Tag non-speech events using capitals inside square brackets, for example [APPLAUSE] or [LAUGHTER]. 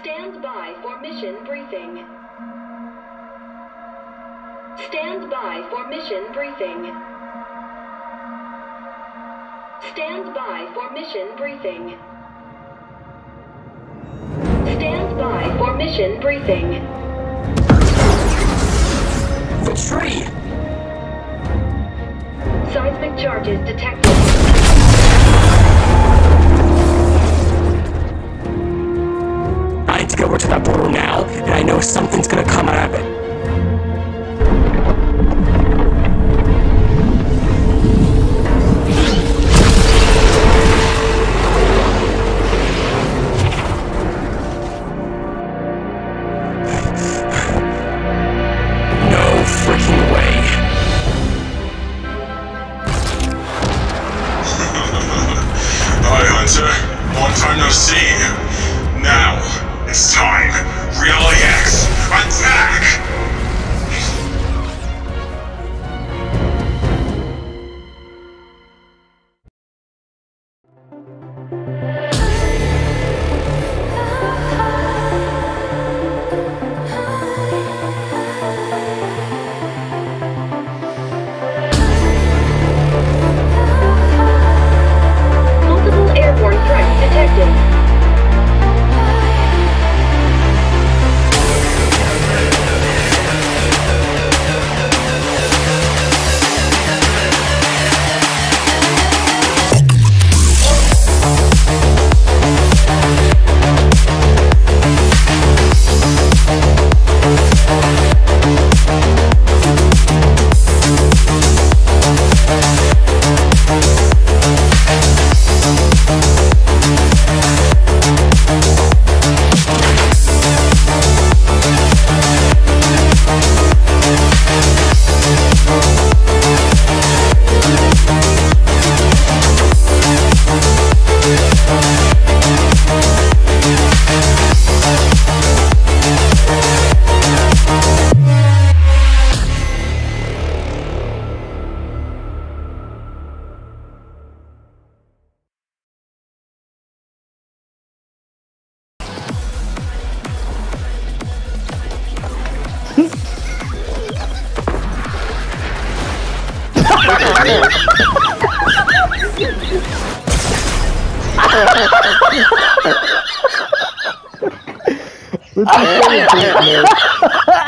Stand by for mission briefing. Stand by for mission briefing. Stand by for mission briefing. Stand by for mission briefing. Get over to that portal now, and I know something's gonna come out of it. [LAUGHS] Hunter. Long time no see. Now, it's time. Reality X, What the [LAUGHS] fuck, man?